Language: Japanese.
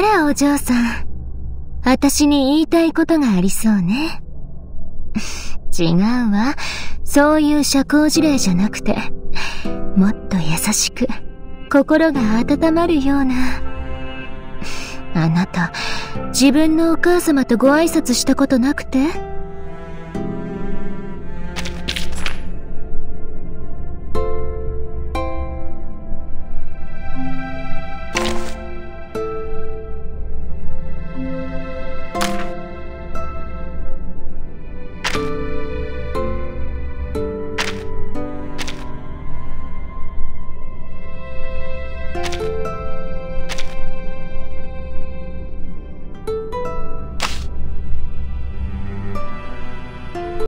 あら、お嬢さん。私に言いたいことがありそうね。違うわ。そういう社交辞令じゃなくて、もっと優しく、心が温まるような。あなた、自分のお母様とご挨拶したことなくて？